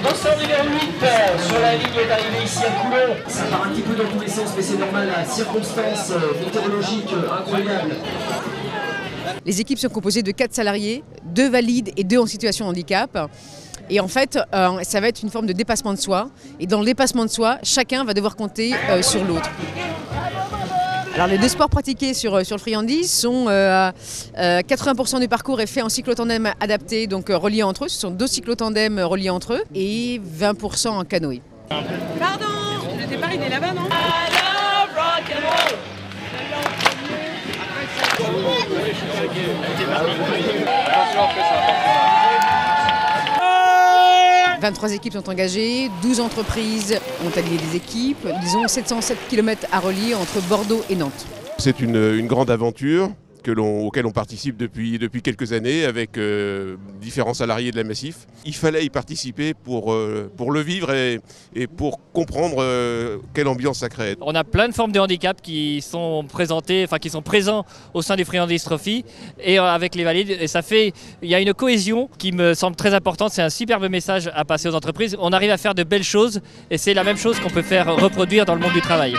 dossard numéro 8 sur la ligne d'arrivée ici à Coulon. Ça part un petit peu dans tous les sens, mais c'est normal, la circonstance euh, météorologique euh, incroyable. Les équipes sont composées de 4 salariés, 2 valides et 2 en situation de handicap. Et en fait, euh, ça va être une forme de dépassement de soi. Et dans le dépassement de soi, chacun va devoir compter euh, sur l'autre. Alors les deux sports pratiqués sur, euh, sur le friandise sont euh, euh, 80% du parcours est fait en cyclotandem adapté, donc euh, reliés entre eux. Ce sont deux cyclotandems euh, reliés entre eux et 20% en canoë. Pardon Le départ il est là-bas, non I love rock and roll. 23 équipes sont engagées, 12 entreprises ont allié des équipes. Ils ont 707 km à relier entre Bordeaux et Nantes. C'est une, une grande aventure que auquel on participe depuis, depuis quelques années avec euh, différents salariés de la Massif. Il fallait y participer pour, euh, pour le vivre et, et pour comprendre euh, quelle ambiance ça crée. On a plein de formes de handicap qui sont présentées, enfin qui sont présents au sein du Friandise Trophy et avec les valides. Et ça fait, il y a une cohésion qui me semble très importante. C'est un superbe message à passer aux entreprises. On arrive à faire de belles choses et c'est la même chose qu'on peut faire reproduire dans le monde du travail.